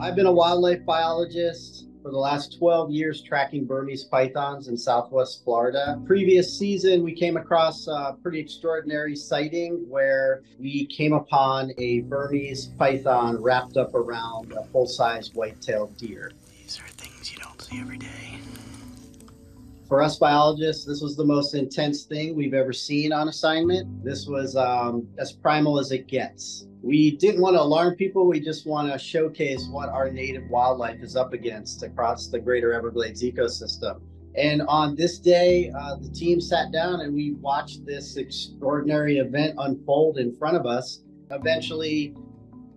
I've been a wildlife biologist for the last 12 years tracking Burmese pythons in southwest Florida. Previous season, we came across a pretty extraordinary sighting where we came upon a Burmese python wrapped up around a full size white tailed deer. These are things you don't see every day. For us biologists, this was the most intense thing we've ever seen on assignment. This was um, as primal as it gets. We didn't want to alarm people. We just want to showcase what our native wildlife is up against across the greater Everglades ecosystem. And on this day, uh, the team sat down and we watched this extraordinary event unfold in front of us. Eventually,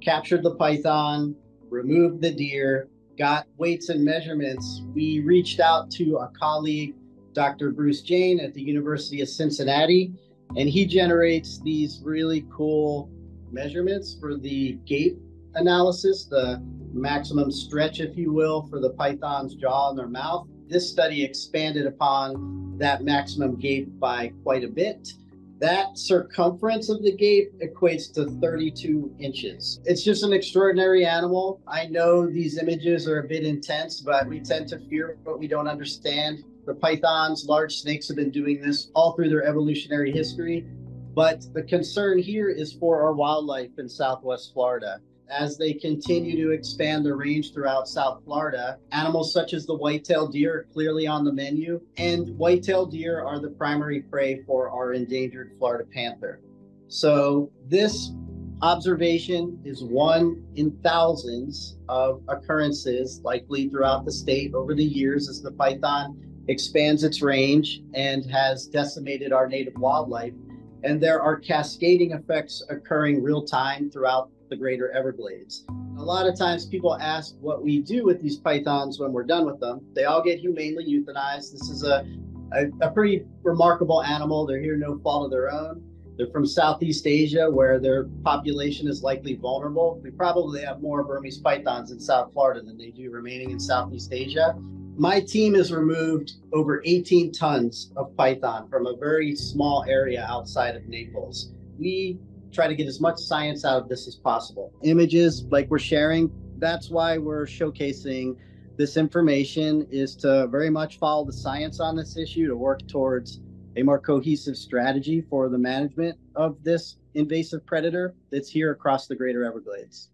captured the python, removed the deer, got weights and measurements. We reached out to a colleague Dr. Bruce Jayne at the University of Cincinnati, and he generates these really cool measurements for the gape analysis, the maximum stretch, if you will, for the python's jaw and their mouth. This study expanded upon that maximum gape by quite a bit. That circumference of the gape equates to 32 inches. It's just an extraordinary animal. I know these images are a bit intense, but we tend to fear what we don't understand. The pythons, large snakes have been doing this all through their evolutionary history. But the concern here is for our wildlife in Southwest Florida. As they continue to expand their range throughout South Florida, animals such as the white-tailed deer are clearly on the menu, and white-tailed deer are the primary prey for our endangered Florida panther. So this observation is one in thousands of occurrences likely throughout the state over the years as the python expands its range and has decimated our native wildlife. And there are cascading effects occurring real time throughout the greater Everglades. A lot of times people ask what we do with these pythons when we're done with them. They all get humanely euthanized. This is a, a, a pretty remarkable animal. They're here no fault of their own. They're from Southeast Asia, where their population is likely vulnerable. We probably have more Burmese pythons in South Florida than they do remaining in Southeast Asia my team has removed over 18 tons of python from a very small area outside of Naples. We try to get as much science out of this as possible. Images like we're sharing, that's why we're showcasing this information is to very much follow the science on this issue to work towards a more cohesive strategy for the management of this invasive predator that's here across the greater Everglades.